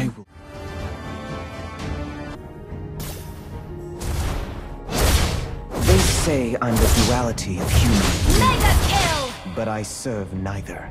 I will... They say I'm the duality of human... But I serve neither.